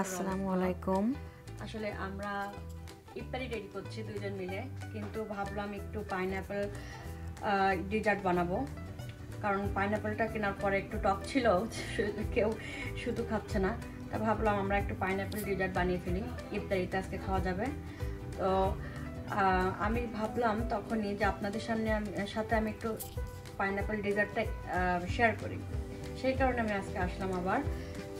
আসসালামু আলাইকুম। আসলে আমরা ইফতারি রেডি করছি দুজন মিলে কিন্তু ভাবলাম একটু পাইনঅ্যাপেল ডিজার্ট বানাবো। কারণ পাইনঅ্যাপেলটা কেনার পরে একটু টক ছিল কেউ শুধু খাচ্ছে না। তা ভাবলাম আমরা একটু পাইনঅ্যাপেল ডিজার্ট বানিয়ে ফেলি। ইফতারিতে আজকে খাওয়া যাবে। তো আমি ভাবলাম তখনই যে আপনাদের সামনে সাথে আমি একটু পাইনঅ্যাপেল ডিজার্টটা শেয়ার করি। সেই কারণে আমি আজকে আসলাম আবার।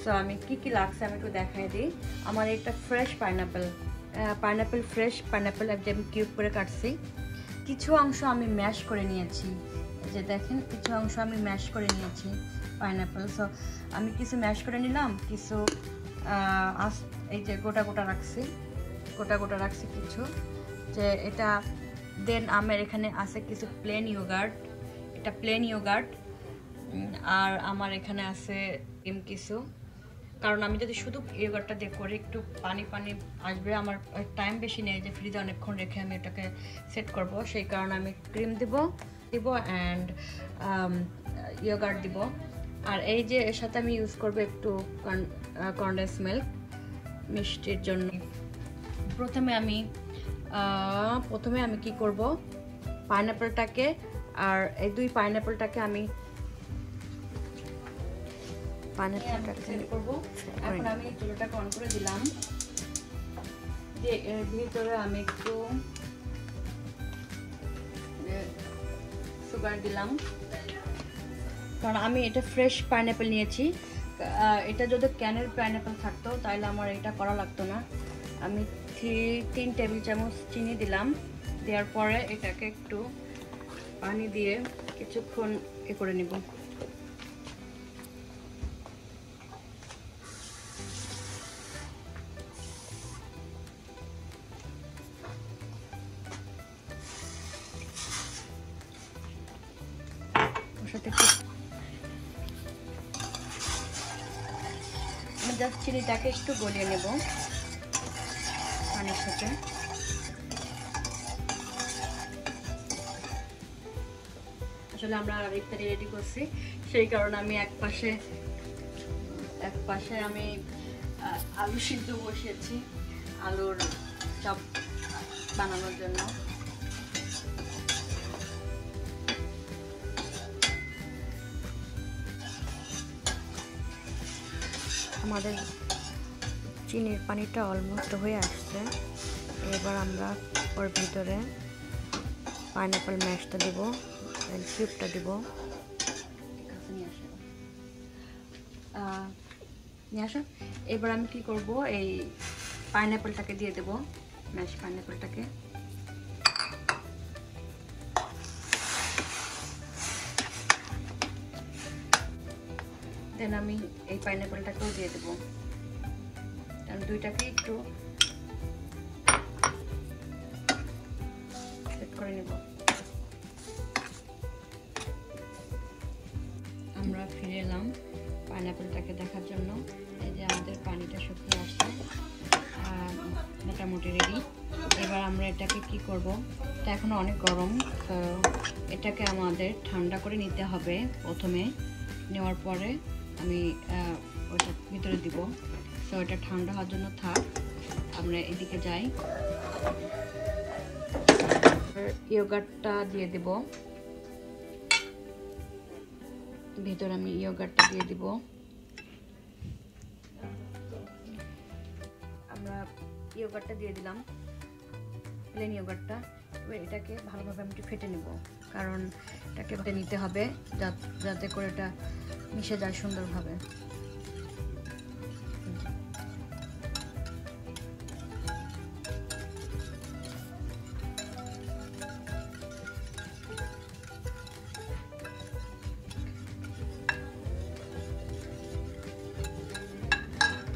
সো আমি কি কি লাগছে আমি একটু দেখাই দিই। আমার এটা fresh pineapple pineapple fresh pineapple একদম কিউব করে কাটছি। কিছু অংশ আমি ম্যাশ করে নিয়েছি। যে দেখেন, কিছু অংশ আমি ম্যাশ করে নিয়েছি পাইনঅ্যাপেল সো আমি কিছু ম্যাশ করে নিলাম, কিছু এই যে গোটা গোটা রাখছি। গোটা গোটা রাখছি কিছু। যে এটা দেন আমার এখানে আছে কিছু প্লেন ইয়োগার্ট এটা প্লেন ইয়োগার্ট আর আমার এখানে আছে কিছু। কারণ আমি যদি শুধু ইয়োগার্টটা দিয়ে করি, একটু পানি পানি আসবে, আমার টাইম বেশি নেই যে ফ্রিজে অনেকক্ষণ রেখে আমি এটাকে সেট করব। সেই কারণে আমি ক্রিম দিব দিব অ্যান্ড ইয়োগার্ট দিব। আর এই যে এর সাথে আমি ইউজ করব একটু কন্ডেন্স মিল্ক মিষ্টির জন্য। প্রথমে আমি প্রথমে আমি কি করব? পাইনঅ্যাপেলটাকে আর এই দুই পাইনঅ্যাপেলটাকে আমি পানিরটাকে সেট করব। এখন আমি চুলোটাকে অন করে দিলাম। যে এর ভিতরে আমি একটু সুগার দিলাম। কারণ আমি এটা ফ্রেশ পাইনঅ্যাপেল নিয়েছি। এটা যদি ক্যানের পাইনঅ্যাপেল থাকতো তাহলে আমার এটা করা লাগতো না। আমি থ্রি তিন টেবিল চামচ চিনি দিলাম। দেওয়ার পরে এটাকে একটু পানি দিয়ে কিছুক্ষণ এ করে নিব। একটু আমি জাস্ট চিনিটাকে একটু গলিয়ে নেব। পানির সাথে। আসলে আমরা ইফতারি রেডি করছি। সেই কারণে আমি এক পাশে এক পাশে আমি আলু সিদ্ধ বসিয়েছি, আলুর চপ বানানোর জন্য। আমাদের চিনির পানিটা অলমোস্ট হয়ে আসছে। এবার আমরা ওর ভিতরে পাইনঅ্যাপেল ম্যাশটা দেব কিউবটা দেব। নিয়ে আসো। এবার আমি কি করব, এই পাইনঅ্যাপেলটাকে দিয়ে দেব ম্যাশ পাইনঅ্যাপেলটাকে দেন আমি এই পাইনঅ্যাপেলটাকেও দিয়ে দেব। কারণ দুইটাকে একটু করে নেব। আমরা ফিরে এলাম পাইনাপেলটাকে দেখার জন্য। এই যে আমাদের পানিটা শুকিয়ে আসছে মোটামুটি রেডি এবার আমরা এটাকে কি করব? এটা এখনও অনেক গরম, তো এটাকে আমাদের ঠান্ডা করে নিতে হবে প্রথমে। নেওয়ার পরে আমি ওটা ভিতরে দিব। তো এটা ঠান্ডা হওয়ার জন্য থাক, আমরা এদিকে যাই। ইয়োগাটটা দিয়ে দেবো। ভেতর আমি ইয়োগারটা দিয়ে দিব। আমরা ইয়োগারটা দিয়ে দিলাম, প্লেন ইয়োগারটা। এবার এটাকে ভালোভাবে আমি একটু ফেটে নেব। কারণ এটাকে নিতে হবে যাতে করে এটা মিশে যায় সুন্দরভাবে।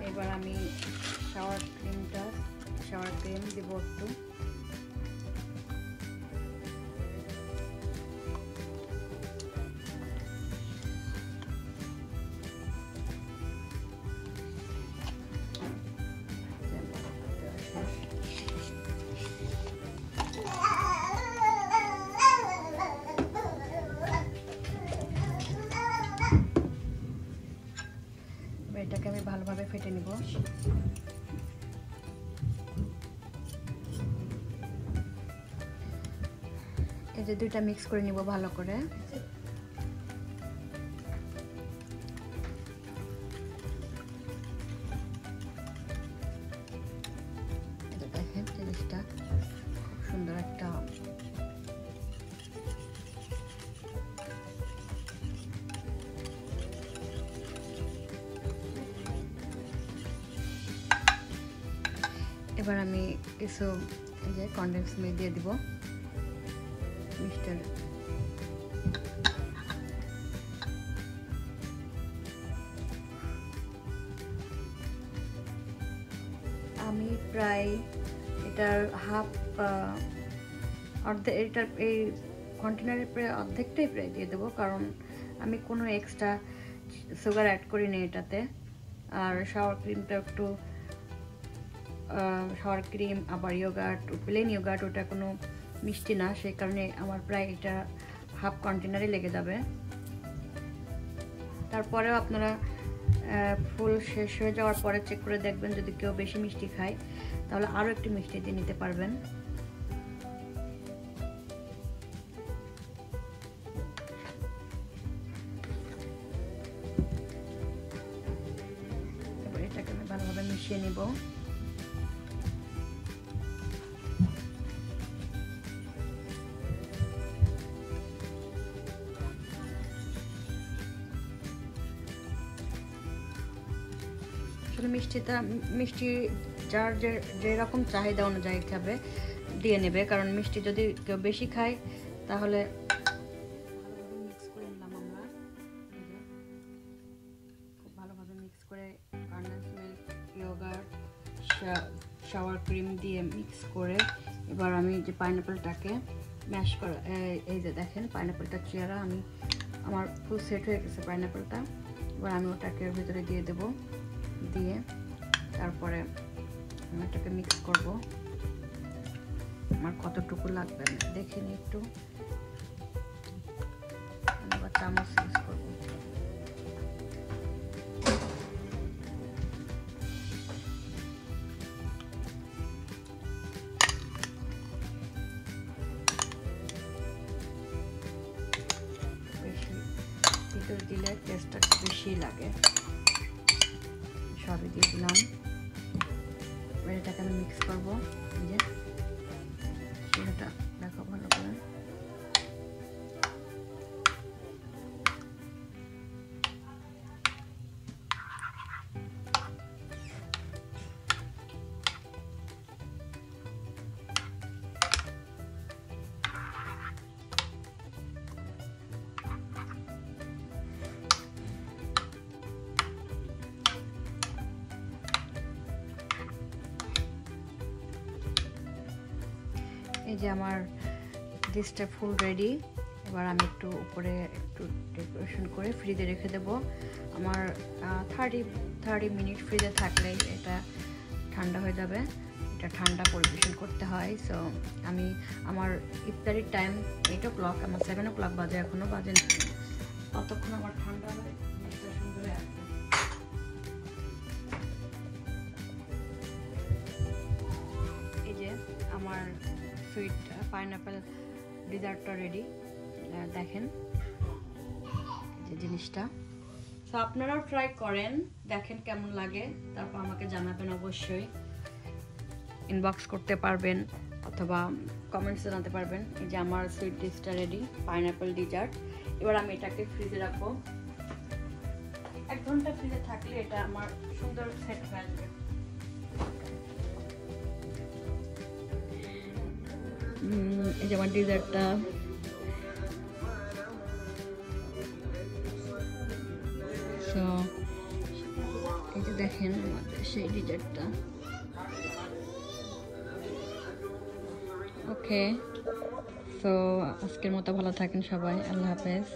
এবার আমি শাওয়ার ক্রিমটা শাওয়ার ক্রিম দেবো একটু। নেব নিব। এই যে দুইটা মিক্স করে নিব ভালো করে। এবার আমি কিছু যে কন্ডেন্স মিল্ক দিয়ে দিব। মিস্টার আমি প্রায় এটার হাফ অর্ধেক এটার এই কন্টেনারের প্রায় অর্ধেকটাই প্রায় দিয়ে দেবো, কারণ আমি কোনো এক্সট্রা সুগার অ্যাড করিনি এটাতে। আর শাওয়ার ক্রিমটা একটু শাওয়ার ক্রিম, আবার ইয়োগার্ট প্লেন ইয়োগার্ট ওটা কোনো মিষ্টি না, সেই কারণে আমার প্রায় এটা হাফ কন্টেনারই লেগে যাবে। তারপরেও আপনারা ফুল শেষ হয়ে যাওয়ার পরে চেক করে দেখবেন যদি কেউ বেশি মিষ্টি খায়, তাহলে আরও একটু মিষ্টি দিয়ে নিতে পারবেন। এটাকে আমি ভালোভাবে মিশিয়ে নিব। আসলে মিষ্টিটা, মিষ্টি যার যে যেরকম চাহিদা অনুযায়ী খাবে, দিয়ে নেবে। কারণ মিষ্টি যদি কেউ বেশি খায়, তাহলে মিক্স করে নিলাম আমরা। খুব ভালোভাবে মিক্স করে condensed milk yogurt sour cream দিয়ে মিক্স করে এবার আমি যে পাইনাপেলটাকে ম্যাশ করা এই যে দেখেন পাইনাপেলটা চেয়ারা আমি, আমার ফুল সেট হয়ে গেছে পাইনাপেলটা। এবার আমি ওটাকে ভিতরে দিয়ে দেবো। দিয়ে তারপরে আমি এটাকে মিক্স করব। আমার কতটুকু লাগবে আমি দেখে নিই একটু। চামচ ইউজ করব। দিলে টেস্টটা বেশি লাগে। সবই দিয়ে দিলাম। এটাকে আমি মিক্স করব যে। যে আমার ডিশটা ফুল রেডি এবার আমি একটু উপরে একটু ডেকোরেশন করে ফ্রিজে রেখে দেবো। আমার থার্টি থার্টি মিনিট ফ্রিজে থাকলে এটা ঠান্ডা হয়ে যাবে। এটা ঠান্ডা পরিবেশন করতে হয়। সো আমি আমার ইফতারির টাইম এইট ও ক্লক আমার সেভেন ও ক্লক বাজে এখনও বাজে না। ততক্ষণ আমার ঠান্ডা এই যে আমার সুইট পাইনাপেল ডিজার্টটা রেডি দেখেন যে জিনিসটা। তো আপনারাও ট্রাই করেন, দেখেন কেমন লাগে। তারপর আমাকে জানাবেন অবশ্যই। ইনবক্স করতে পারবেন অথবা কমেন্টস জানাতে পারবেন এই যে আমার সুইট ডিশটা রেডি পাইনাপেল ডিজার্ট এবার আমি এটাকে ফ্রিজে রাখব। এক ঘণ্টা ফ্রিজে থাকলে এটা আমার সুন্দর সেট হয়ে আসবে এই যে আমার ডিজার্টটা। এই যে দেখেন আমাদের সেই ডিজার্টটা। ওকে সো আজকের মতো ভালো থাকেন সবাই, আল্লাহ হাফেজ।